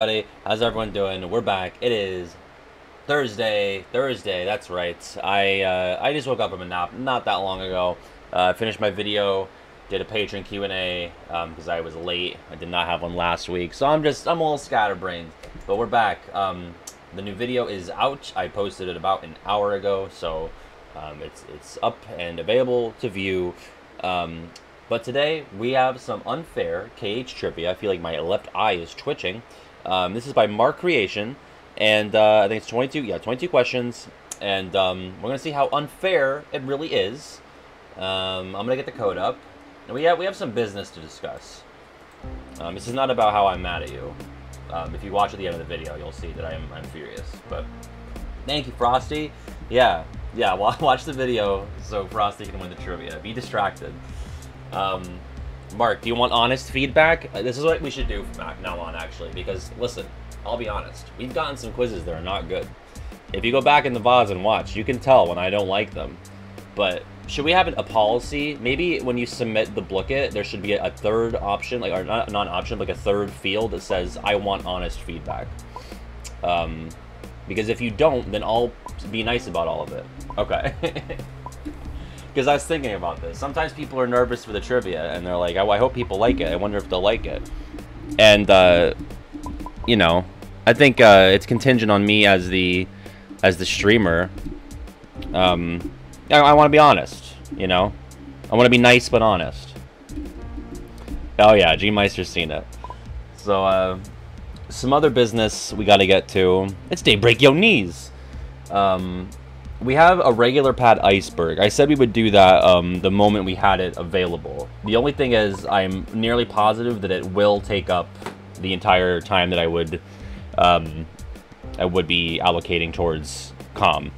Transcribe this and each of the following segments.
everybody. How's everyone doing? We're back. It is Thursday. Thursday. That's right. I uh, I just woke up from a nap not that long ago. Uh, finished my video. Did a patron Q and A because um, I was late. I did not have one last week, so I'm just I'm a little scatterbrained. But we're back. Um, the new video is out. I posted it about an hour ago, so um, it's it's up and available to view. Um, but today we have some unfair KH trivia. I feel like my left eye is twitching. Um, this is by Mark Creation, and uh, I think it's 22. Yeah, 22 questions, and um, we're gonna see how unfair it really is. Um, I'm gonna get the code up, and we have we have some business to discuss. Um, this is not about how I'm mad at you. Um, if you watch at the end of the video, you'll see that I am I'm furious. But thank you, Frosty. Yeah, yeah. Watch the video so Frosty can win the trivia. Be distracted. Um, Mark, do you want honest feedback? Uh, this is what we should do from now on, actually, because listen, I'll be honest. We've gotten some quizzes that are not good. If you go back in the VODs and watch, you can tell when I don't like them. But should we have a policy? Maybe when you submit the Blooket, there should be a, third option, like or not not an option, like a third field that says I want honest feedback. Um, because if you don't, then I'll be nice about all of it. Okay. Because I was thinking about this. Sometimes people are nervous for the trivia, and they're like, oh, I hope people like it. I wonder if they'll like it. And, uh, you know, I think uh, it's contingent on me as the as the streamer. Um, I, I want to be honest, you know? I want to be nice but honest. Oh yeah, G Meister's seen it. So, uh, some other business we got to get to. It's day break your knees. Um, we have a regular Pat iceberg. I said we would do that um, the moment we had it available. The only thing is I'm nearly positive that it will take up the entire time that I would um, I would be allocating towards com.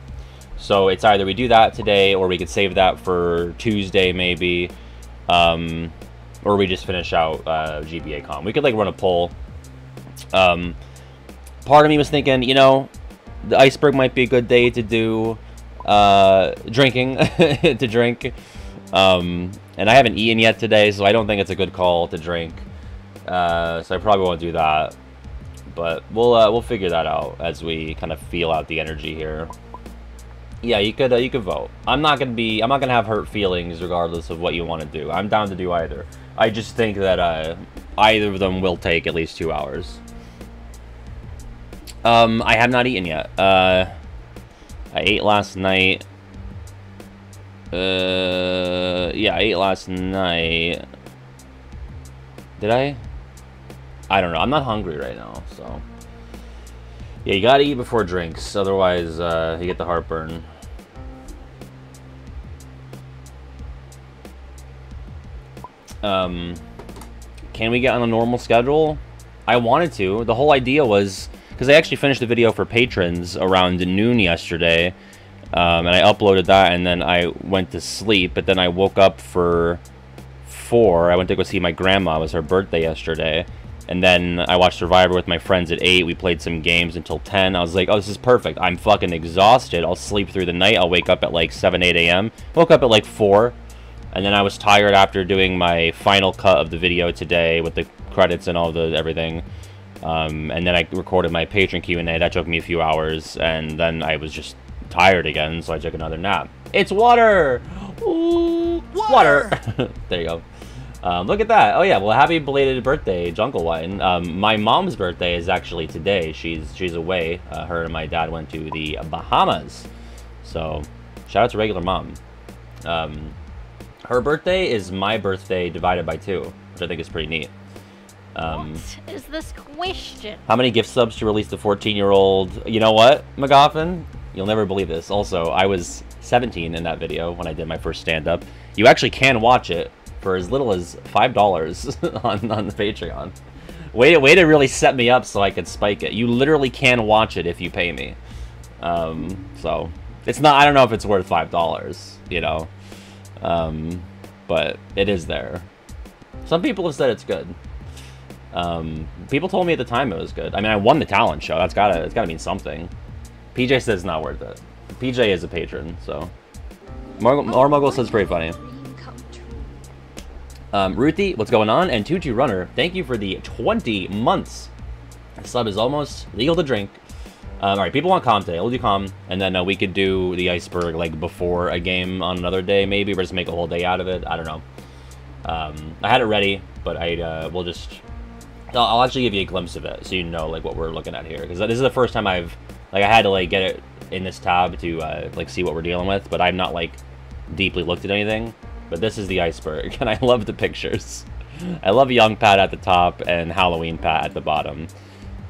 So it's either we do that today or we could save that for Tuesday maybe. Um, or we just finish out uh, GBA com. We could like run a poll. Um, part of me was thinking, you know, the iceberg might be a good day to do uh, drinking to drink. Um, and I haven't eaten yet today, so I don't think it's a good call to drink. Uh, so I probably won't do that. But we'll uh, we'll figure that out as we kind of feel out the energy here. Yeah, you could uh, you could vote. I'm not gonna be I'm not gonna have hurt feelings regardless of what you want to do. I'm down to do either. I just think that uh, either of them will take at least two hours. Um, I have not eaten yet. I ate last night. Uh, yeah, I ate last night. Did I? I don't know. I'm not hungry right now, so. Yeah, you gotta eat before drinks, otherwise uh, you get the heartburn. Um, can we get on a normal schedule? I wanted to. The whole idea was because I actually finished the video for patrons around noon yesterday, um, and I uploaded that, and then I went to sleep, but then I woke up for 4, I went to go see my grandma, it was her birthday yesterday, and then I watched Survivor with my friends at 8, we played some games until 10, I was like, oh, this is perfect, I'm fucking exhausted, I'll sleep through the night, I'll wake up at like 7, 8 a.m., woke up at like 4, and then I was tired after doing my final cut of the video today with the credits and all the everything, um, and then I recorded my patron Q&A. That took me a few hours, and then I was just tired again, so I took another nap. It's water! Ooh, water! water. there you go. Um, look at that. Oh yeah, well happy belated birthday, Jungle Wine. Um, my mom's birthday is actually today. She's she's away. Uh, her and my dad went to the Bahamas. So, shout out to regular mom. Um, her birthday is my birthday divided by two, which I think is pretty neat. Um, what is this question? How many gift subs to release the 14-year-old? You know what, McGoffin? You'll never believe this. Also, I was 17 in that video when I did my first stand-up. You actually can watch it for as little as $5 on, on the Patreon. Way, way to really set me up so I could spike it. You literally can watch it if you pay me. Um, so, it's not, I don't know if it's worth $5, you know. Um, but it is there. Some people have said it's good. Um, people told me at the time it was good. I mean, I won the talent show. That's gotta, it's gotta mean something. PJ says it's not worth it. PJ is a patron, so. Mormuggle says pretty funny. Um, Ruthie, what's going on? And Tutu Runner, thank you for the 20 months. The Sub is almost legal to drink. Um, all right, people want calm today. We'll do calm, and then uh, we could do the iceberg like before a game on another day. Maybe we're just make a whole day out of it. I don't know. Um, I had it ready, but I uh, will just. I'll, actually give you a glimpse of it so you know like what we're looking at here because this is the first time I've like I had to like get it in this tab to uh, like see what we're dealing with, but I've not like deeply looked at anything. But this is the iceberg, and I love the pictures. I love young Pat at the top and Halloween Pat at the bottom.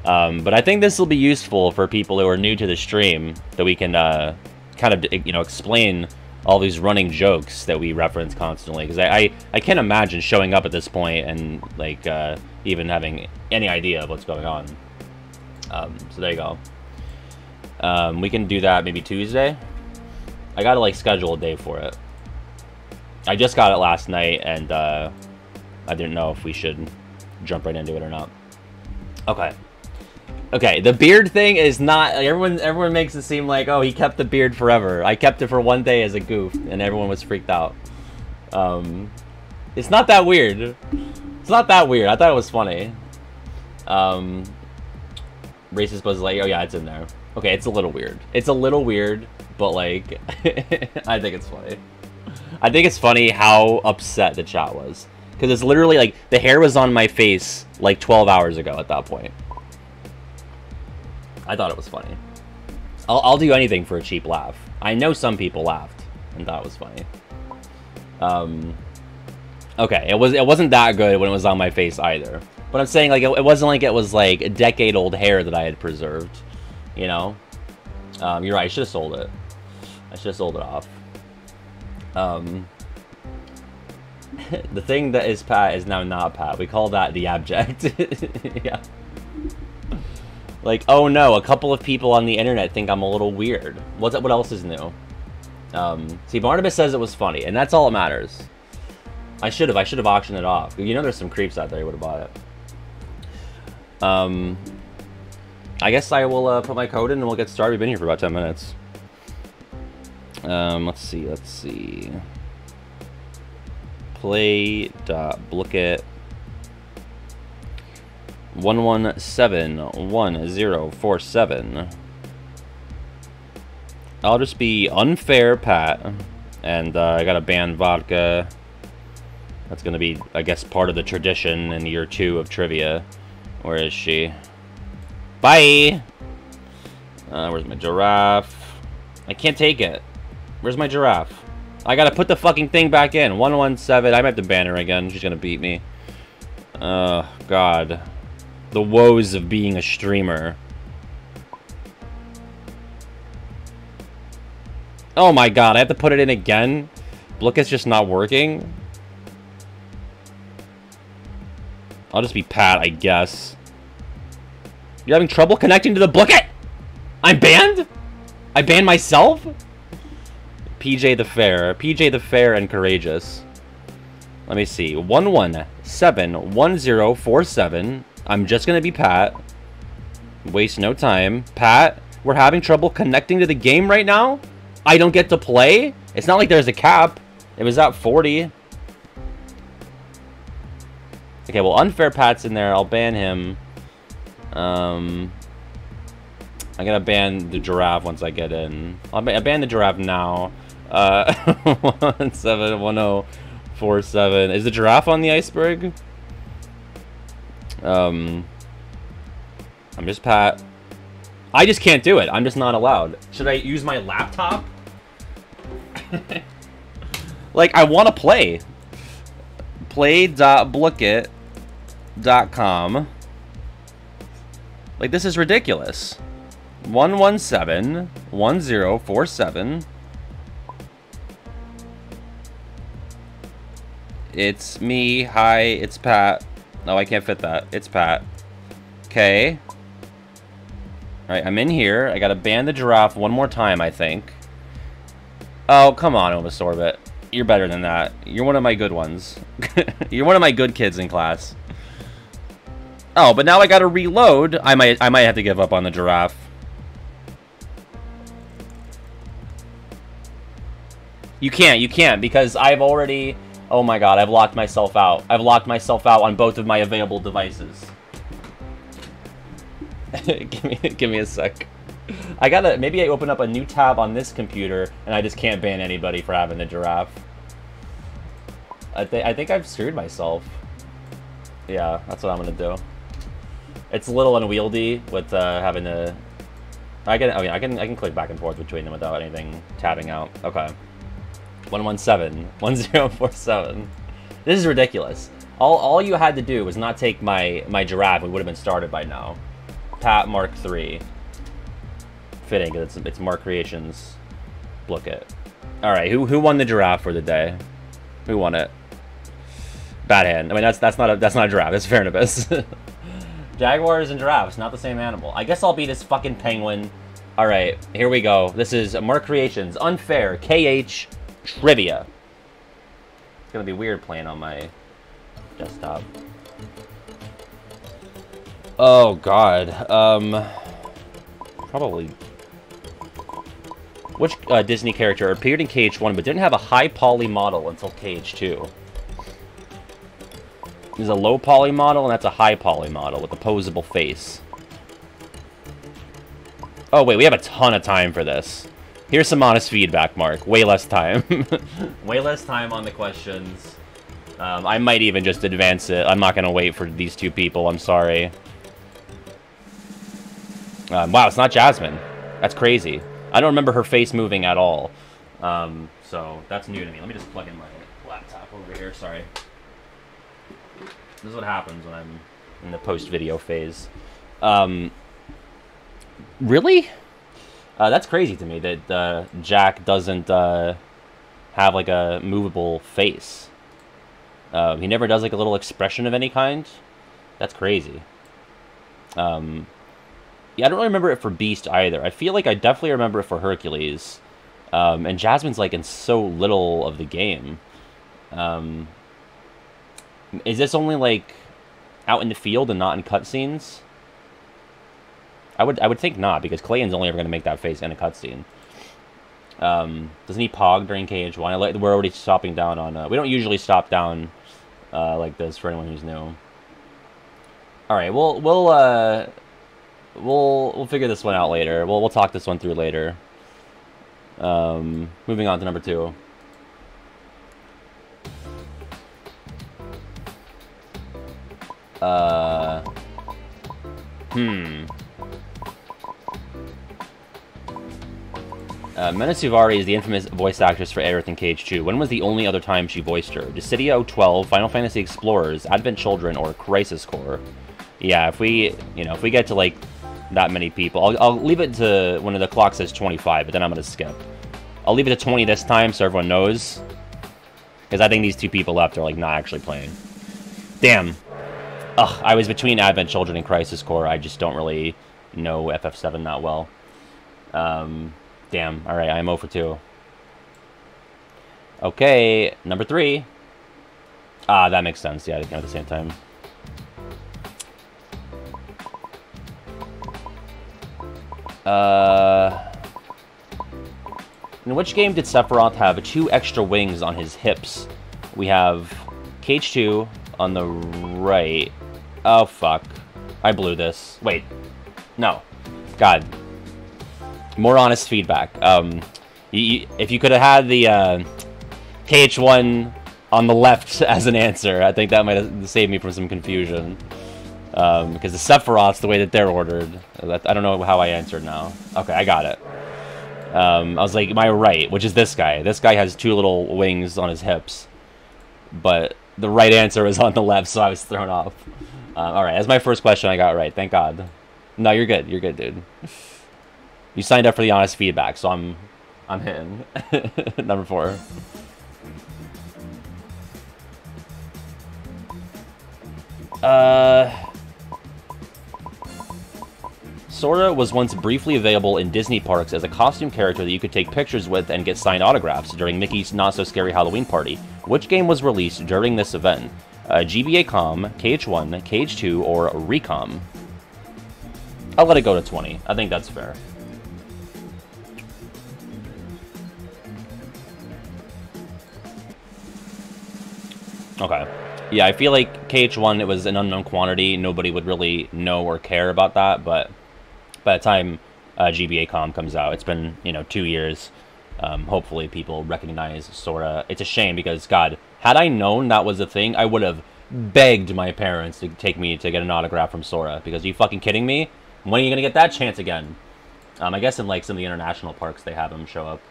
Um, but I think this will be useful for people who are new to the stream, that we can uh, kind of, you know, explain all these running jokes that we reference constantly. Because I, I, I, can't imagine showing up at this point and, like, uh, even having any idea of what's going on. Um, so there you go. Um, we can do that maybe Tuesday. I gotta, like, schedule a day for it. I just got it last night, and uh, I didn't know if we should jump right into it or not. Okay. Okay, the beard thing is not everyone. Everyone makes it seem like oh he kept the beard forever. I kept it for one day as a goof, and everyone was freaked out. Um, it's not that weird. It's not that weird. I thought it was funny. Um, racist was like, oh yeah, it's in there. Okay, it's a little weird. It's a little weird, but like, I think it's funny. I think it's funny how upset the chat was because it's literally like the hair was on my face like 12 hours ago at that point. I thought it was funny. I'll, I'll do anything for a cheap laugh. I know some people laughed and thought it was funny. Um, okay, it was it wasn't that good when it was on my face either. But I'm saying like it, it wasn't like it was like a decade old hair that I had preserved. You know, um, you're right. I should have sold it. I should have sold it off. Um, the thing that is Pat is now not Pat. We call that the abject. yeah. Like, oh no, a couple of people on the internet think I'm a little weird. What's what else is new? Um, see, Barnabas says it was funny, and that's all that matters. I should have. I should have auctioned it off. You know, there's some creeps out there who would have bought it. Um, I guess I will uh, put my code in and we'll get started. We've been here for about 10 minutes. Um, let's see. Let's see. Play dot it. 1171047. I'll just be unfair, Pat. And uh, I got a ban vodka. That's to be, I guess, part of the tradition in year two of trivia. Where is she? Bye! Uh, where's my giraffe? I can't take it. Where's my giraffe? I gotta put the fucking thing back in. 117. I might have to ban her again. She's gonna beat me. Oh, God the woes of being a streamer. Oh my god, I have to put it in again? Blooket's just not working? I'll just be Pat, I guess. You're having trouble connecting to the Blicket? I'm banned? I banned myself? PJ the Fair. PJ the Fair and Courageous. Let me see. 1171047. I'm just going to be Pat. Waste no time. Pat, we're having trouble connecting to the game right now? I don't get to play? It's not like there's a cap. It was at 40. Okay, well, unfair Pat's in there. I'll ban him. Um, I'm gonna ban the giraffe once I get in. I'll ban, I'll ban the giraffe now. Uh, 171047. Is the giraffe on the iceberg? Um, I'm just Pat. I just can't do it. I'm just not allowed. Should I use my laptop? like, I want to play. Play.blooket.com. Like, this is ridiculous. 117 1047. It's me. Hi, it's Pat. No, I can't fit that. It's Pat. Okay. Alright, I'm in here. I gotta ban the giraffe one more time, I think. Oh, come on, Omasorbit. You're better than that. You're one of my good ones. You're one of my good kids in class. Oh, but now I gotta reload. I might I might have to give up on the giraffe. You can't, you can't, because I've already Oh my god, I've locked myself out. I've locked myself out on both of my available devices. give me give me a sec. I gotta maybe I open up a new tab on this computer and I just can't ban anybody for having the giraffe. I think I think I've screwed myself. Yeah, that's what I'm gonna do. It's a little unwieldy with uh, having to. I can oh yeah I can I can click back and forth between them without anything tabbing out. Okay. 117 1047. This is ridiculous. All, all you had to do was not take my, my giraffe. We would have been started by now. Pat Mark 3. Fitting, it's, it's Mark Creations. Look it. Alright, who, who won the giraffe for the day? Who won it? Bad hand. I mean, that's that's not a that's not a giraffe. It's Fairnibus. Jaguars and giraffes, not the same animal. I guess I'll be this fucking penguin. All right, here we go. This is Mark Creations Unfair KH Trivia. It's gonna be weird playing on my desktop. Oh god. Um probably which uh, Disney character appeared in KH1 but didn't have a high poly model until KH2? There's a low poly model and that's a high poly model with a posable face. Oh wait, we have a ton of time for this. Here's some honest feedback, Mark. Way less time. Way less time on the questions. Um, I might even just advance it. I'm not going to wait for these two people. I'm sorry. Um, wow, it's not Jasmine. That's crazy. I don't remember her face moving at all. Um, so that's new to me. Let me just plug in my laptop over here. Sorry. This is what happens when I'm in the post-video phase. Um, really? Uh, that's crazy to me that uh, Jack doesn't uh, have like a movable face. Um, he never does like a little expression of any kind. That's crazy. Um, yeah, I don't really remember it for Beast either. I feel like I definitely remember it for Hercules. Um, and Jasmine's like in so little of the game. Um, is this only like out in the field and not in cutscenes? I would I would think not because Clayton's only ever going to make that face in a cutscene. Um, doesn't he pog during KH1? We're already stopping down on. Uh, we don't usually stop down uh, like this for anyone who's new. All right, we'll we'll uh, we'll we'll figure this one out later. We'll we'll talk this one through later. Um, moving on to number two. Uh, hmm. Uh, Mena Suvari is the infamous voice actress for Aerith and KH2. When was the only other time she voiced her? Dissidia 12, Final Fantasy Explorers, Advent Children, or Crisis Core? Yeah, if we, you know, if we get to, like, that many people, I'll, I'll leave it to when the clock says 25, but then I'm going to skip. I'll leave it to 20 this time so everyone knows. Because I think these two people left are, like, not actually playing. Damn. Ugh, I was between Advent Children and Crisis Core. I just don't really know FF7 that well. Um... Damn. All right, I'm 0 for 2. Okay, number 3. Ah, that makes sense. Yeah, at the same time. Uh... In which game did Sephiroth have two extra wings on his hips? We have KH2 on the right. Oh, fuck. I blew this. Wait. No. God, more honest feedback. Um, you, if you could have had the uh, KH1 on the left as an answer, I think that might have saved me from some confusion. Um, because the Sephiroths, the way that they're ordered, I don't know how I answered now. Okay, I got it. Um, I was like, my right, which is this guy. This guy has two little wings on his hips. But the right answer was on the left, so I was thrown off. Uh, Alright, that's my first question I got right. Thank God. No, you're good. You're good, dude. You signed up for the honest feedback, so I'm I'm hitting. Number four. Uh, Sora was once briefly available in Disney parks as a costume character that you could take pictures with and get signed autographs during Mickey's Not So Scary Halloween Party. Which game was released during this event? Uh, GBA Com, KH1, KH2, or Recom? I'll let it go to 20. I think that's fair. Okay. Yeah, I feel like KH1, it was an unknown quantity. Nobody would really know or care about that, but by the time uh, GBA Com comes out. It's been you know two years. Um, hopefully, people recognize Sora. It's a shame because God, had I known that was a thing, I would have begged my parents to take me to get an autograph from Sora. Because you fucking kidding me? When are you gonna get that chance again? Um, I guess in like some of the international parks they have him show up.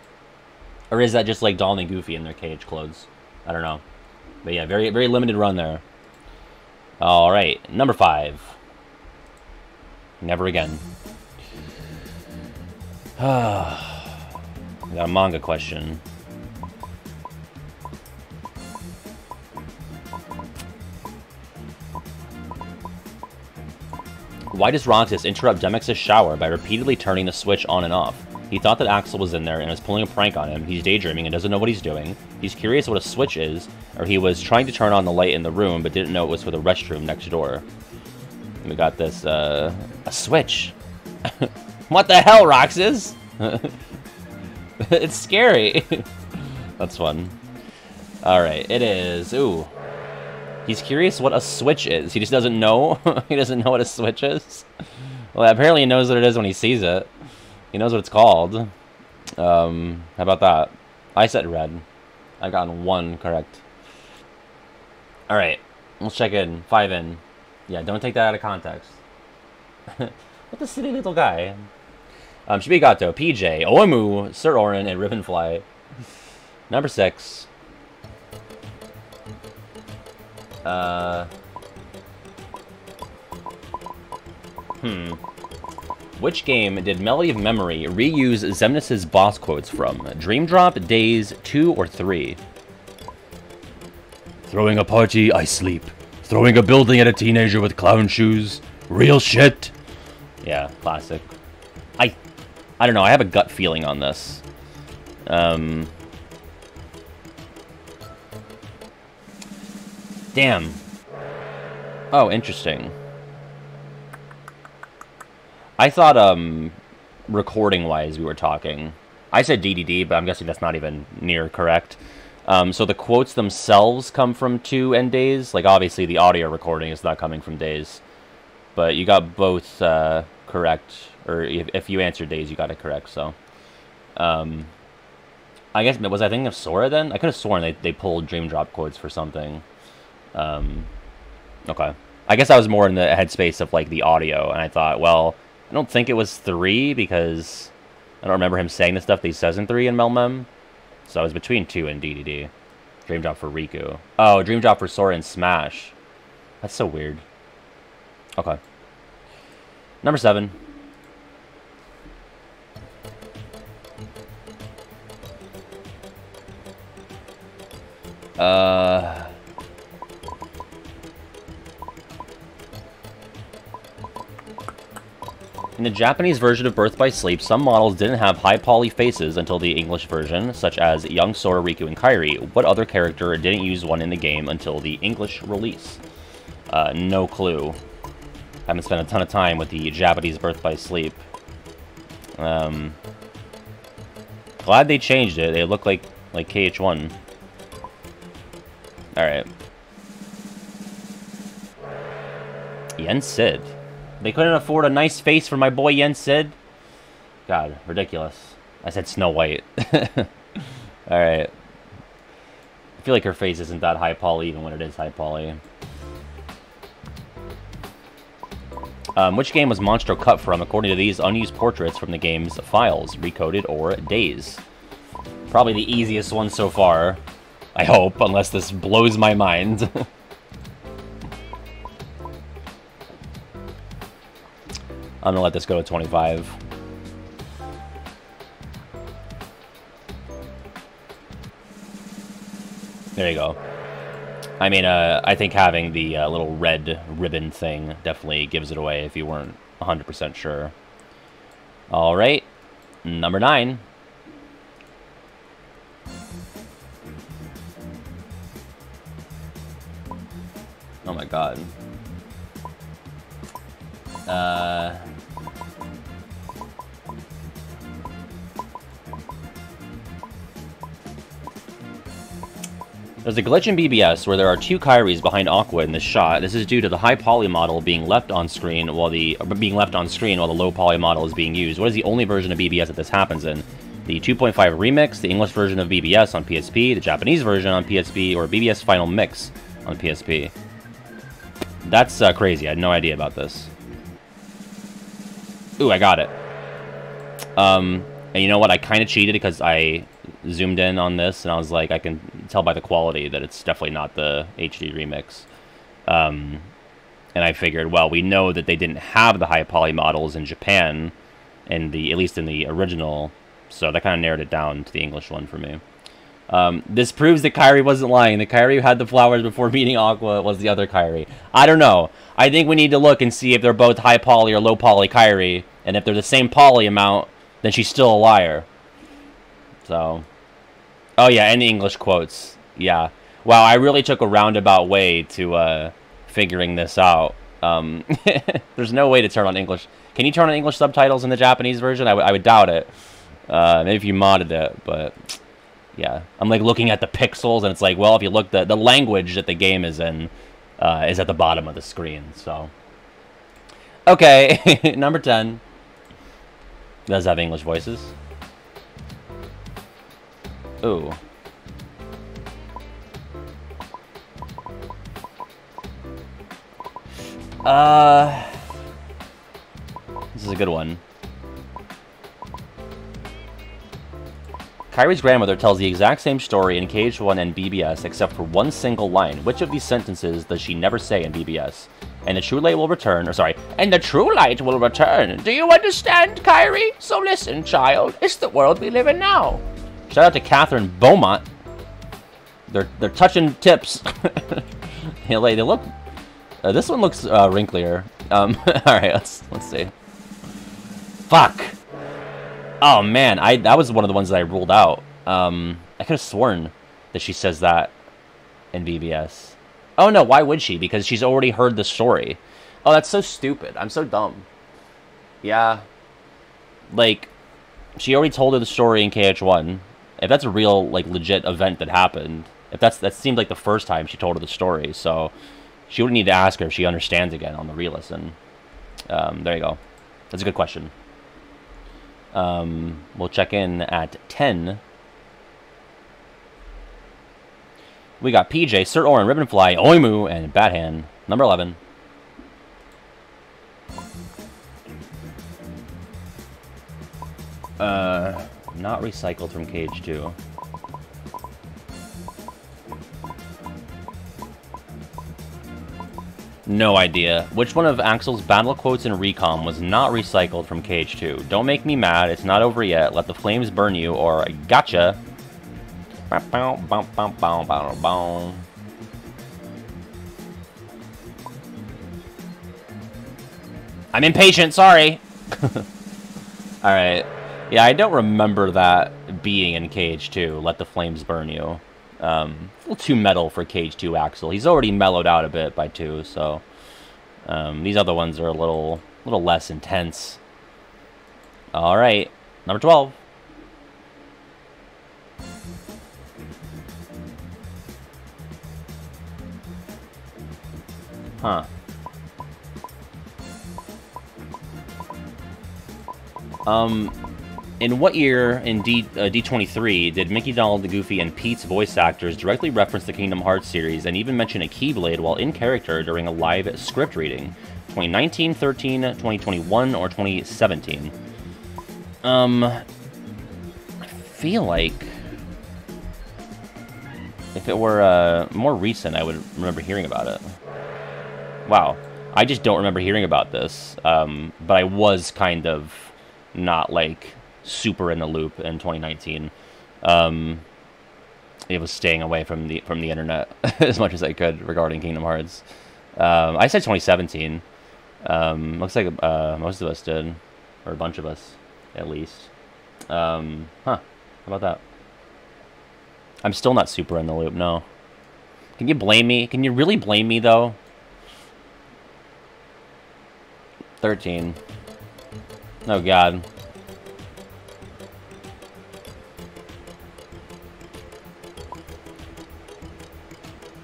Or is that just like Donald and Goofy in their cage clothes? I don't know. But yeah, very very limited run there. All right, number five. Never again. got a manga question. Why does Roxas interrupt Demyx's shower by repeatedly turning the switch on and off? He thought that Axel was in there and was pulling a prank on him. He's daydreaming and doesn't know what he's doing. He's curious what a switch is, or he was trying to turn on the light in the room but didn't know it was for the restroom next door. We got this, uh, a switch. what the hell, Roxas? it's scary. That's fun. Alright, it is. Ooh. He's curious what a switch is. He just doesn't know. he doesn't know what a switch is. Well, apparently he knows what it is when he sees it. He knows what it's called. Um, how about that? I said red. I've gotten one correct. Alright, let's check in. Five in. Yeah, don't take that out of context. what a silly little guy. Um, Shibigato, PJ, Oemu, Sir Orin, and Ribbonfly. Number six. Uh. Hmm. Which game did Melody of Memory reuse Xemnas' boss quotes from? Dream Drop, Days, 2, or 3? Throwing a party, I sleep. Throwing a building at a teenager with clown shoes. Real shit. Yeah, classic. I I don't know, I have a gut feeling on this. Um Damn. Oh, interesting. I thought, um, recording-wise we were talking. I said DDD, but I'm guessing that's not even near correct. Um, so the quotes themselves come from 2 and Days. Like, obviously, the audio recording is not coming from Days. But you got both uh, correct. Or if, if you answered Days, you got it correct, so... Um, I guess, was I thinking of Sora then? I could have sworn they, they pulled Dream Drop quotes for something. Um, okay. I guess I was more in the headspace of, like, the audio, and I thought, well I don't think it was 3 because I don't remember him saying the stuff that he says in 3 in Melmem. So I was between 2 and DDD. Dream Drop for Riku. Oh, Dream Drop for Sora and Smash. That's so weird. Okay. Number 7. Uh... In the Japanese version of Birth by Sleep, some models didn't have high poly faces until the English version, such as young Sora, Riku, and Kairi. What other character didn't use one in the game until the English release? Uh, no clue. Haven't spent a ton of time with the Japanese Birth by Sleep. Um, glad they changed it. They look like like KH1. All right. Yen Sid. They couldn't afford a nice face for my boy Yen Sid. God, ridiculous. I said Snow White. Alright. I feel like her face isn't that high poly even when it is high poly. Um, which game was Monstro cut from according to these unused portraits from the game's files, recoded or days? Probably the easiest one so far. I hope, unless this blows my mind. I'm gonna let this go to 25. There you go. I mean, uh, I think having the uh, little red ribbon thing definitely gives it away if you weren't 100% sure. All right, number nine. Oh my god. Uh... There's a glitch in BBS where there are two Kairis behind Aqua in this shot. This is due to the high poly model being left on screen while the being left on screen while the low poly model is being used. What is the only version of BBS that this happens in? The 2.5 remix, the English version of BBS on PSP, the Japanese version on PSP, or BBS Final Mix on PSP. That's uh, crazy. I had no idea about this. Ooh, I got it. Um, and you know what? I kind of cheated because I zoomed in on this, and I was like, I can tell by the quality that it's definitely not the HD remix. Um, and I figured, well, we know that they didn't have the high poly models in Japan, in the at least in the original, so that kind of narrowed it down to the English one for me. Um, this proves that Kairi wasn't lying. The Kairi who had the flowers before meeting Aqua was the other Kairi. I don't know. I think we need to look and see if they're both high poly or low poly Kairi, and if they're the same poly amount, then she's still a liar. So, oh yeah, the English quotes. Yeah. Wow, I really took a roundabout way to uh, figuring this out. Um, there's no way to turn on English. Can you turn on English subtitles in the Japanese version? I, I would doubt it. Uh, maybe if you modded it, but yeah. I'm like looking at the pixels, and it's like, well, if you look, the, the language that the game is in uh, is at the bottom of the screen, so. Okay, number 10. Does have English voices. Ooh. Uh, this is a good one. Kairi's grandmother tells the exact same story in KH1 and BBS except for one single line. Which of these sentences does she never say in BBS? And the true light will return, or sorry, and the true light will return. Do you understand, Kairi? So listen, child, it's the world we live in now. Shout out to Kathryn Beaumont. They're they're touching tips. they look. Uh, this one looks uh, wrinklier. Um, all right, let's let's see. Fuck. Oh man, I that was one of the ones that I ruled out. Um, I could have sworn that she says that in BBS. Oh no, why would she? Because she's already heard the story. Oh, that's so stupid. I'm so dumb. Yeah. Like, she already told her the story in KH1. If that's a real, like, legit event that happened, if that's that seemed like the first time she told her the story, so she wouldn't need to ask her if she understands again on the re-listen. Um, there you go. That's a good question. Um, we'll check in at 10. We got PJ, Sir Orin, Ribbonfly, Oimu, and Bathand. Number 11. Uh, not recycled from KH2. No idea. Which one of Axel's battle quotes in Recom was not recycled from KH2? Don't make me mad, it's not over yet. Let the flames burn you, or gotcha. I'm impatient, sorry. Alright. Yeah, I don't remember that being in KH2. Let the flames burn you. Um, a little too metal for KH2 Axel. He's already mellowed out a bit by 2, so... Um, these other ones are a little, little less intense. Alright, number 12. Huh. Um, in what year in D, uh, D23 did Mickey, Donald, the Goofy, and Pete's voice actors directly reference the Kingdom Hearts series and even mention a Keyblade while in character during a live script reading? 2019, 13, 2021, or 2017? Um, I feel like if it were uh, more recent, I would remember hearing about it. Wow. I just don't remember hearing about this, um, but I was kind of not like super in the loop in 2019. Um, it was staying away from the from the internet as much as I could regarding Kingdom Hearts. Um, I said 2017. Um, looks like uh, most of us did, or a bunch of us, at least. Um, huh? How about that? I'm still not super in the loop. No. Can you blame me? Can you really blame me though? 13. Oh god.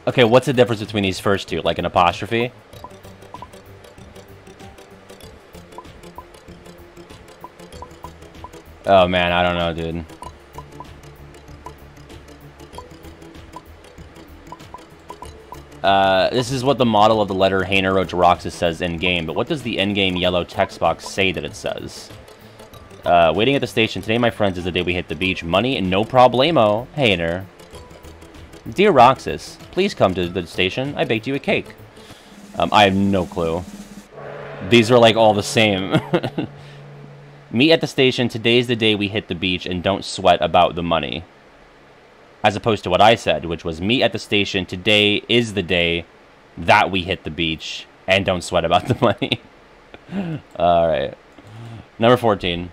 Okay, what's the difference between these first two? Like an apostrophe? Oh man, I don't know, dude. Uh, this is what the model of the letter Hayner Roxas says in-game, but what does the in-game yellow text box say that it says? Uh, waiting at the station. Today, my friends, is the day we hit the beach. Money and no problemo. Hayner. Dear Roxas, please come to the station. I baked you a cake. Um, I have no clue. These are like all the same. Meet at the station. Today's the day we hit the beach and don't sweat about the money as opposed to what I said, which was meet at the station. Today is the day that we hit the beach and don't sweat about the money. All right. Number 14.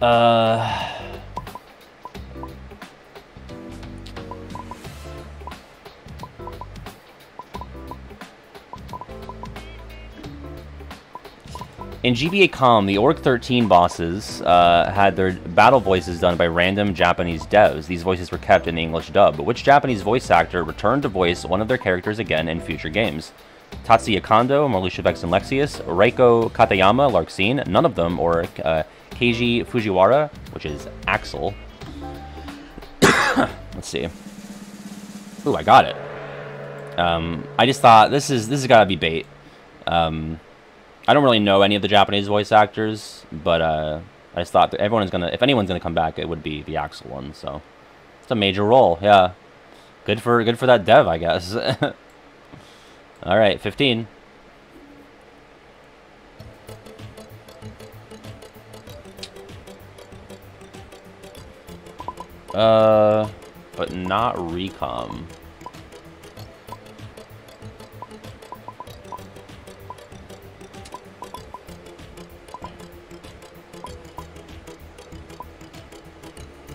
Uh In GBA Com, the Org 13 bosses uh, had their battle voices done by random Japanese devs. These voices were kept in the English dub, but which Japanese voice actor returned to voice one of their characters again in future games? Tatsuya Kondo, Marluxia Vex and Lexaeus, Reiko Katayama, Larxene, none of them, or uh, Keiji Fujiwara, which is Axel. Let's see. Ooh, I got it. Um, I just thought this is this has got to be bait. Um, I don't really know any of the Japanese voice actors, but uh, I just thought that everyone's gonna, if anyone's gonna come back, it would be the Axel one. So it's a major role. Yeah, good for good for that dev, I guess. All right, fifteen. Uh, but not recom.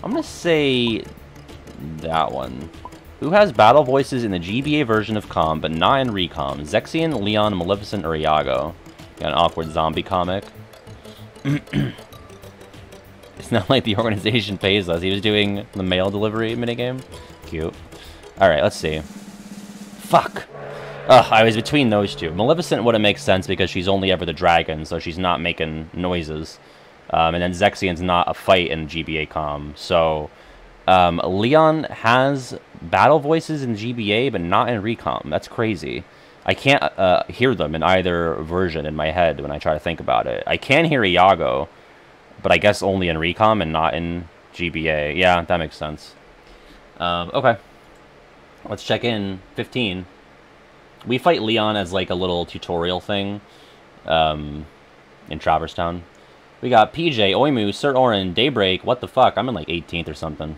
I'm to say that one. Who has battle voices in the GBA version of Com, but not in Recom? Zexion, Leon, Maleficent, or Iago? Got an awkward zombie comic. it's not like the organization pays us. He was doing the mail delivery minigame. Cute. Alright, let's see. Fuck. Ugh, I was between those two. Maleficent wouldn't make sense because she's only ever the dragon, so she's not making noises. Um, and then Zexion's not a fight in GBA com. So um, Leon has battle voices in GBA, but not in Recom. That's crazy. I can't uh, hear them in either version in my head when I try to think about it. I can hear Iago, but I guess only in Recom and not in GBA. Yeah, that makes sense. Um, okay. Let's check in 15. We fight Leon as like a little tutorial thing um, in Traverse Town. We got PJ, Oimu, Sir Orin, Daybreak. What the fuck? I'm in like 18th or something.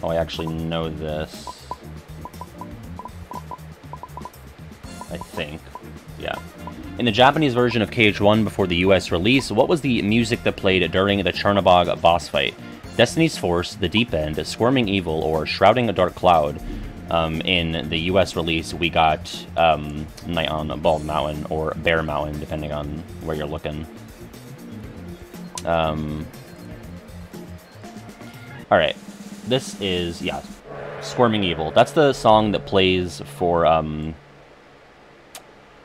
Oh, I actually know this. I think. Yeah. In the Japanese version of KH1 before the US release, what was the music that played during the Chernobog boss fight? Destiny's Force, The Deep End, Squirming Evil, or Shrouding a Dark Cloud? Um, in the U.S. release, we got um, Night on Bald Mountain or Bear Mountain, depending on where you're looking. Um, all right, this is yeah, Squirming Evil. That's the song that plays for um,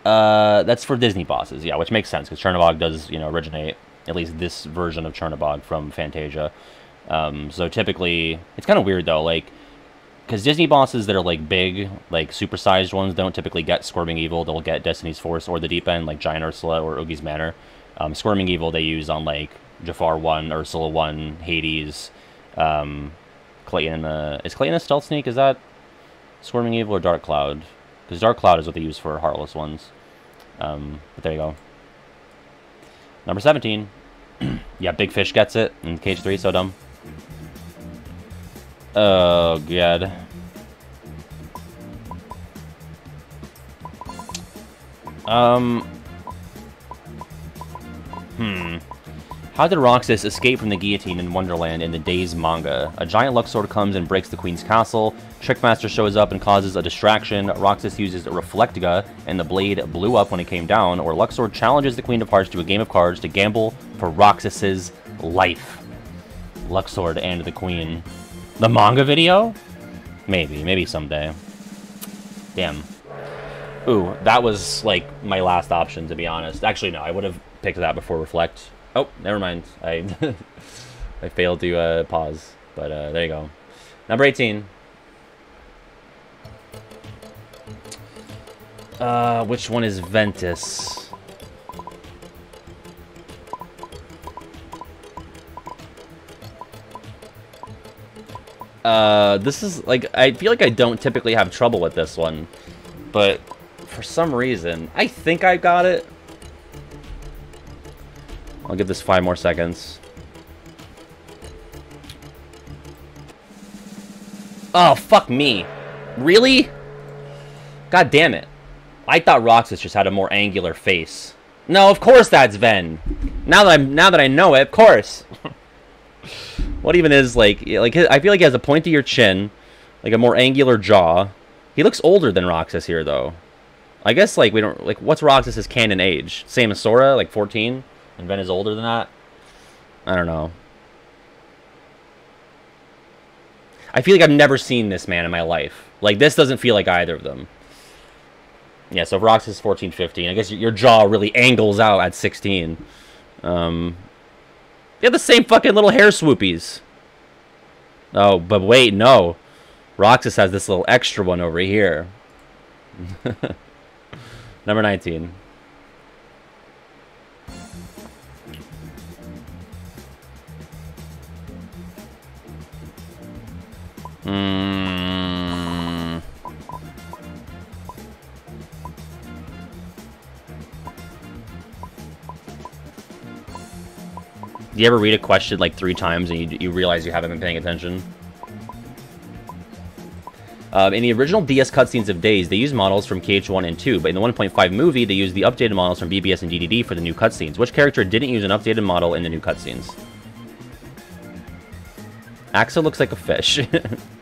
uh, that's for Disney bosses, yeah, which makes sense because Chernobog does you know originate at least this version of Chernobog from Fantasia. Um, so typically, it's kind of weird though, like because Disney bosses that are like big, like supersized ones, don't typically get Squirming Evil. They'll get Destiny's Force or the Deep End, like Giant Ursula or Oogie's Manor. Um, Squirming Evil they use on like Jafar One, Ursula One, Hades, um, Clayton. Uh, is Clayton a Stealth Sneak? Is that Squirming Evil or Dark Cloud? Because Dark Cloud is what they use for Heartless ones. Um, but there you go. Number 17. yeah, Big Fish gets it in KH3, so dumb. Oh, God. Um. Hmm. How did Roxas escape from the guillotine in Wonderland in the Days manga? A giant Luxord comes and breaks the Queen's castle. Trickmaster shows up and causes a distraction. Roxas uses Reflectiga, and the blade blew up when it came down. Or Luxord challenges the Queen of Hearts to a game of cards to gamble for Roxas's life. Luxord and the Queen. The manga video? Maybe, maybe someday. Damn. Ooh, that was like my last option to be honest. Actually, no, I would have picked that before Reflect. Oh, never mind. I I failed to uh, pause, but uh, there you go. Number 18. Uh, which one is Ventus? Uh, this is, like, I feel like I don't typically have trouble with this one. But, for some reason, I think I got it. I'll give this five more seconds. Oh, fuck me. Really? God damn it. I thought Roxas just had a more angular face. No, of course that's Ven. Now that I'm now that I know it, of course. what even is like like I feel like he has a pointier chin, like a more angular jaw. He looks older than Roxas here though. I guess like we don't like what's Roxas's canon age? Same as Sora, like 14? And Ven is older than that? I don't know. I feel like I've never seen this man in my life. Like, this doesn't feel like either of them. Yeah, so Rox is 14, 15. I guess your jaw really angles out at 16. Um, they have the same fucking little hair swoopies. Oh, but wait, no. Roxas has this little extra one over here. Number 19. Do you ever read a question like three times and you, you realize you haven't been paying attention? Um, in the original DS cutscenes of Days, they used models from KH1 and 2, but in the 1.5 movie, they used the updated models from BBS and DDD for the new cutscenes. Which character didn't use an updated model in the new cutscenes? Axel looks like a fish.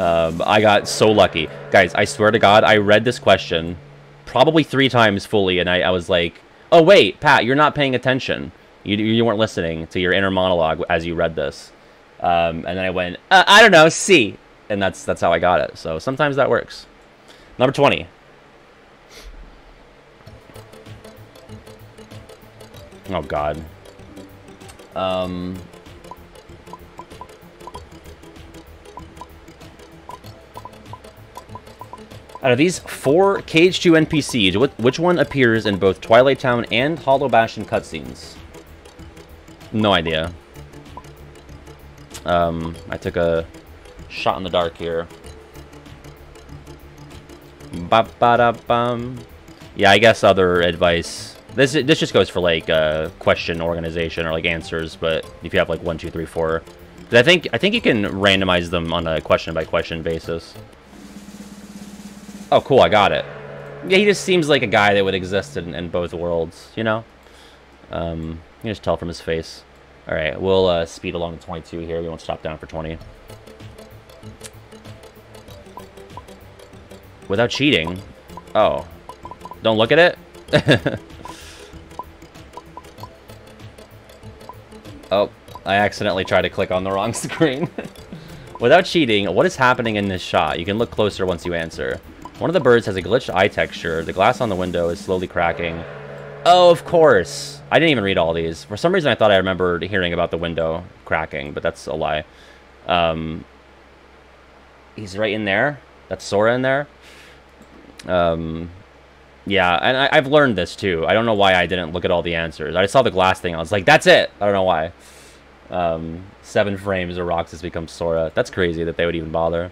um, I got so lucky. Guys, I swear to God, I read this question probably three times fully, and I, I was like, oh, wait, Pat, you're not paying attention. You, you weren't listening to your inner monologue as you read this. Um, and then I went, uh, I don't know, C. And that's, that's how I got it. So sometimes that works. Number 20. Oh, God. Um, Out of these four KH2 NPCs, which one appears in both Twilight Town and Hollow Bastion cutscenes? No idea. Um, I took a shot in the dark here. Ba ba da bum. Yeah, I guess other advice. This this just goes for like uh, question organization or like answers. But if you have like one, two, three, four, I think I think you can randomize them on a question by question basis. Oh, cool, I got it. Yeah, he just seems like a guy that would exist in, in both worlds, you know? Um, you can just tell from his face. Alright, we'll uh, speed along to 22 here. We won't stop down for 20. Without cheating? Oh. Don't look at it? oh, I accidentally tried to click on the wrong screen. Without cheating, what is happening in this shot? You can look closer once you answer. One of the birds has a glitched eye texture. The glass on the window is slowly cracking. Oh, of course. I didn't even read all these. For some reason, I thought I remembered hearing about the window cracking, but that's a lie. Um, he's right in there. That's Sora in there. Um, yeah, and I, have learned this too. I don't know why I didn't look at all the answers. I saw the glass thing. I was like, that's it. I don't know why. Um, seven frames of Roxas becomes Sora. That's crazy that they would even bother.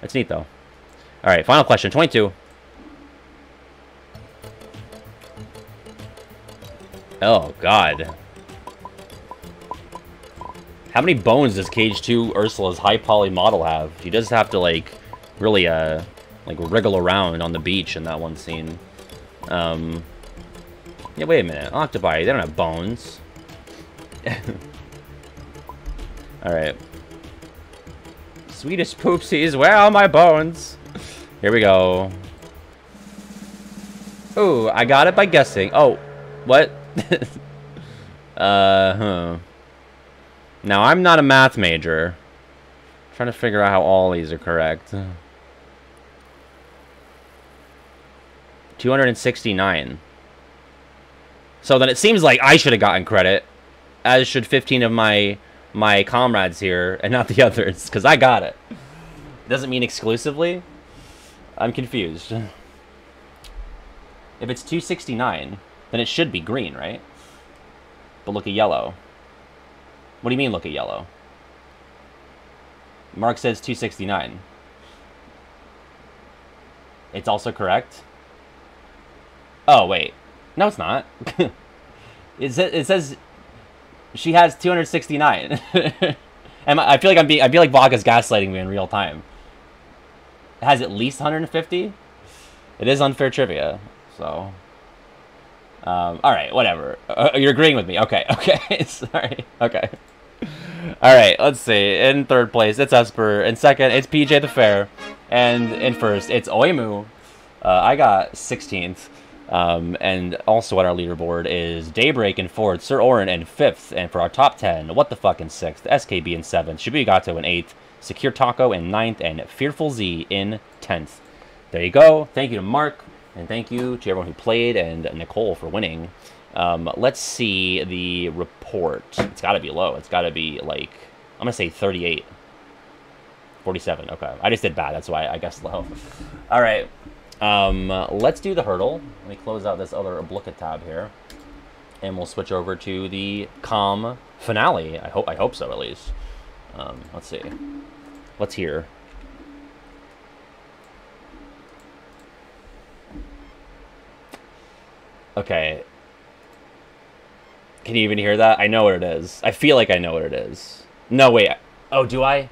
That's neat, though. All right, final question, 22. Oh, God. How many bones does KH2 Ursula's high poly model have? She does have to, like, really, uh, like, wriggle around on the beach in that one scene. Um, yeah, wait a minute. Octopi, they don't have bones. Alright. Swedish poopsies, where are my bones? Here we go. Oh, I got it by guessing. Oh, what? uh, huh. Now, I'm not a math major. I'm trying to figure out how all these are correct. 269. So then it seems like I should have gotten credit, as should 15 of my my comrades here, and not the others, because I got it. Doesn't mean exclusively. I'm confused. If it's 269, then it should be green, right? But look at yellow. What do you mean look at yellow? Mark says 269. It's also correct? Oh, wait. No, it's not. it, says, it says she has 269. and I feel like I'm being, I feel like Vodka's gaslighting me in real time. Has at least 150? It is unfair trivia, so... Um, all right, whatever. Uh, you're agreeing with me. Okay, okay. Sorry. Okay. All right, let's see. In third place, it's Esper. In second, it's PJ the Fair. And in first, it's Oimu. Uh, I got 16th. Um, and also on our leaderboard is Daybreak in fourth, Sir Orin in fifth, and for our top 10, What the Fuck in sixth, SKB in seventh, Shibugato in eighth, Secure Taco in ninth, and Fearful Z in tenth. There you go. Thank you to Mark, and thank you to everyone who played, and Nicole for winning. Um, let's see the report. It's got to be low. It's got to be like, I'm going to say 38. 47, okay. I just did bad, that's why I guess low. All right. Um, let's do the hurdle. Let me close out this other Oblica tab here. And we'll switch over to the calm finale. I hope I hope so at least. Um, let's see. Let's hear. Okay. Can you even hear that? I know what it is. I feel like I know what it is. No, wait. Oh, do I?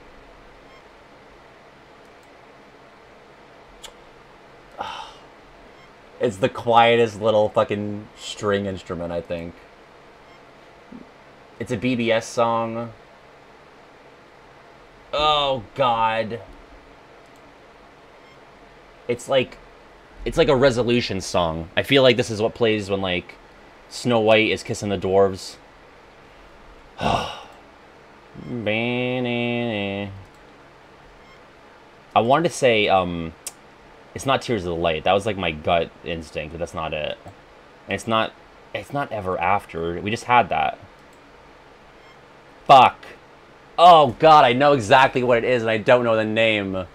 It's the quietest little fucking string instrument, I think. It's a BBS song. Oh god. It's like it's like a resolution song. I feel like this is what plays when like Snow White is kissing the dwarves. I wanted to say um it's not Tears of the Light. That was like my gut instinct, but that's not it. And it's not it's not ever after. We just had that. Fuck. Oh god, I know exactly what it is and I don't know the name.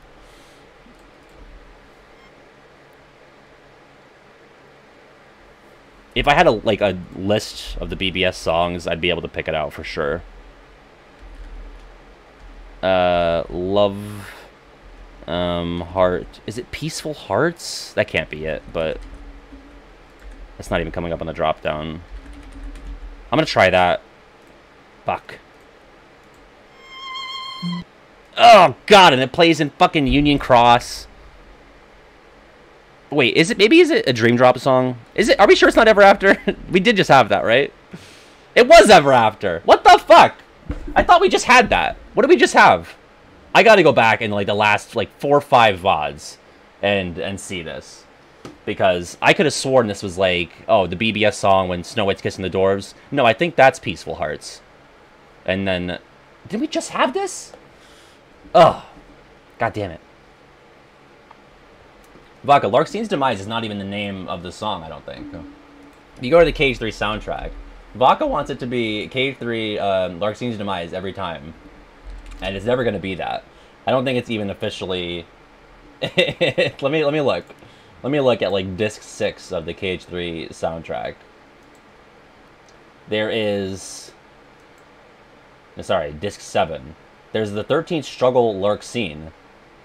If I had a like a list of the BBS songs, I'd be able to pick it out for sure. Uh love um, heart. Is it Peaceful Hearts? That can't be it, but that's not even coming up on the drop down. I'm gonna try that. Fuck. Oh god, and it plays in fucking Union Cross. Wait, is it maybe is it a Dream Drop song? Is it are we sure it's not Ever After? we did just have that, right? It was Ever After. What the fuck? I thought we just had that. What did we just have? I got to go back in like the last like four or five vods and and see this because I could have sworn this was like oh the BBS song when Snow White's kissing the dwarves. No, I think that's Peaceful Hearts. And then did we just have this? Oh, god damn it. Vodka, Larxene's Demise is not even the name of the song, I don't think. You go to the KH3 soundtrack. Vodka wants it to be KH3 um, Larxene's Demise every time and it's never going to be that. I don't think it's even officially. let me let me look. Let me look at like disc six of the KH3 soundtrack. There is. Sorry, disc seven. There's the 13th struggle Larxene,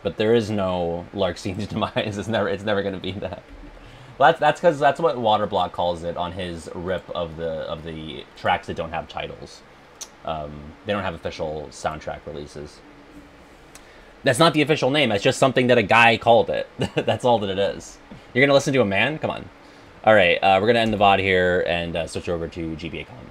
but there is no Larxene's demise. It's never. It's never going to be that. Well, that's that's because that's what Waterblock calls it on his rip of the of the tracks that don't have titles. Um, they don't have official soundtrack releases. That's not the official name. That's just something that a guy called it. That's all that it is. You're gonna listen to a man? Come on. All right, uh, we're gonna end the VOD here and uh, switch over to GBA comments.